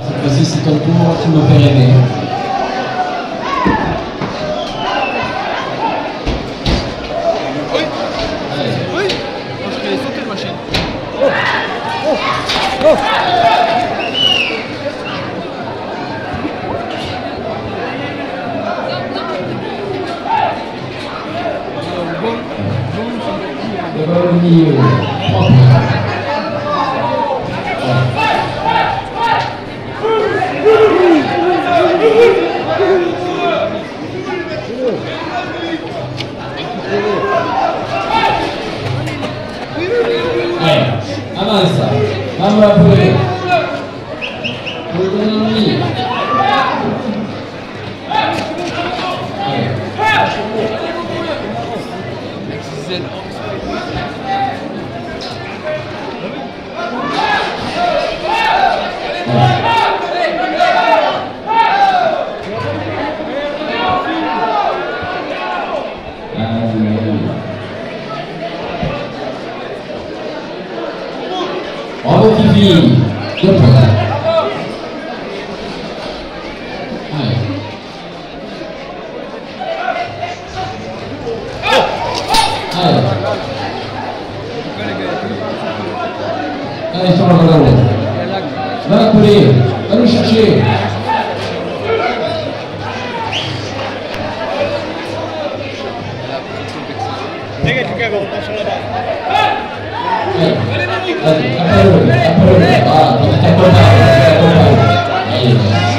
Cette fois-ci, c'est ton tour, qui me fait rêver. Oui Oui je sauter la machine. Oh Oh Oh してあのィ々、どこ 아니 돌아가라고 나꾸리 아루시치 되게 두개 먹고 싶나 봐 아파요 아파요 아 아파요 아파요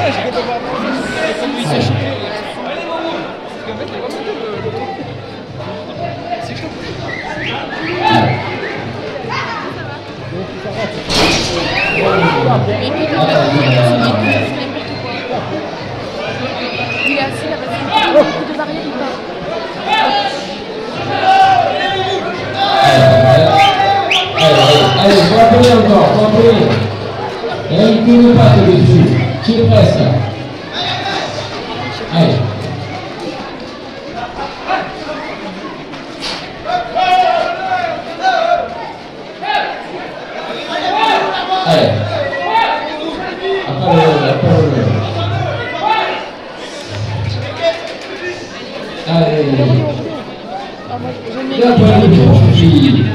dentro, ó. Contra ele. É incrível pra tudo, Ju. Tira pra essa. Aí. Aí. Aparelho, aparelho. Aí. E agora, meu filho?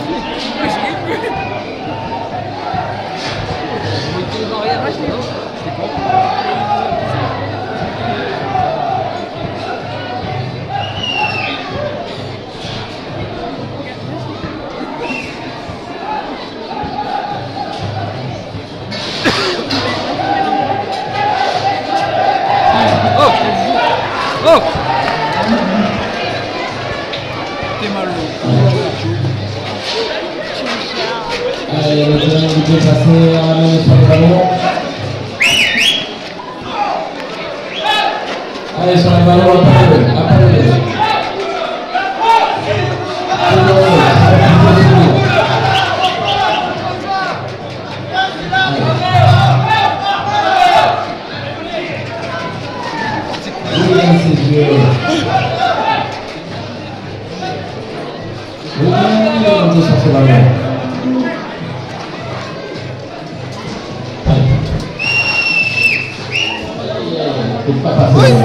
자세히 하면서 아예 사랑하는 바로 ai ai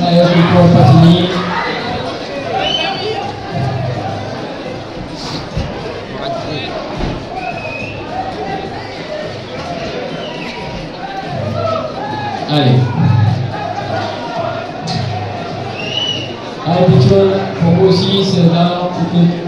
Aí. eu fico um ai Aí. Aí, Vitor, como se sentar um pouquinho.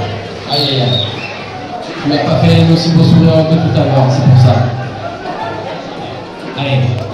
Aïe aïe aïe. Je n'ai pas fait aussi beau sourire que tout à l'heure, c'est pour ça. Allez.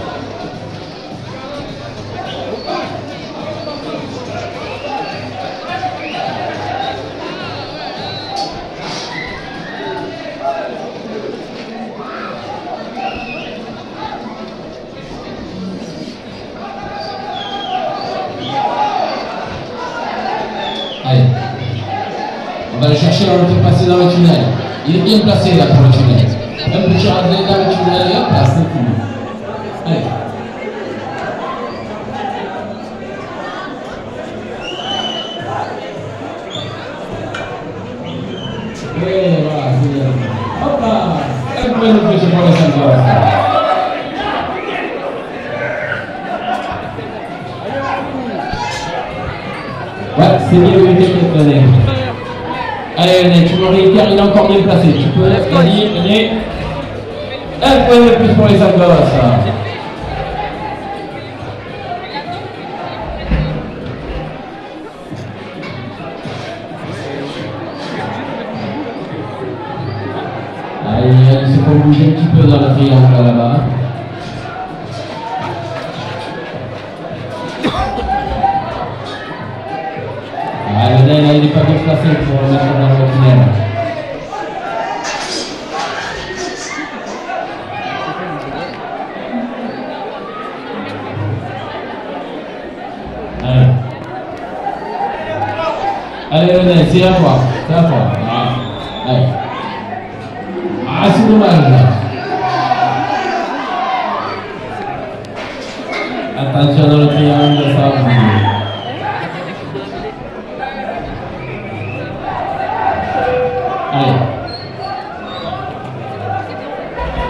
شرعوا في القصيدة والجنان يلقين قصيدة والجنان أم شعر زيدا والجنان يبقى سنتنا Seria o que eu Allez tu me réitères, il est encore bien placé. Tu peux gagner, René. Un point de plus pour les Angolais. Allez, c'est pour bouger un petit peu dans la triangle là-bas. Lei di per questa sera vuole mettere una rotina. Allez, venez, c'est à toi, c'est à toi. Allez. Ah, si domanda. Attenzione dans le triangle, ça va. はい。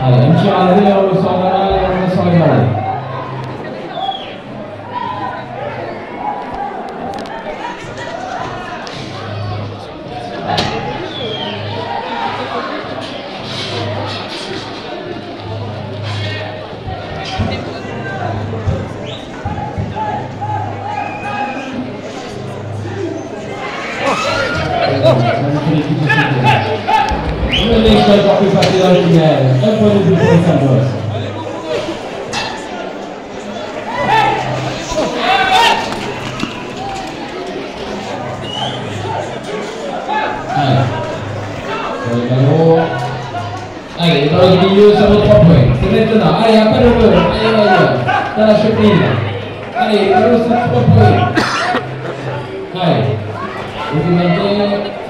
はい、No nie chcę takiej p a r t i d o r i nie. Tak powinien e n sam então ele pediu o seu o t r o a p o i não Aí, r a z m Tá na c h u p i a a n t i o e n t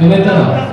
昨天在哪？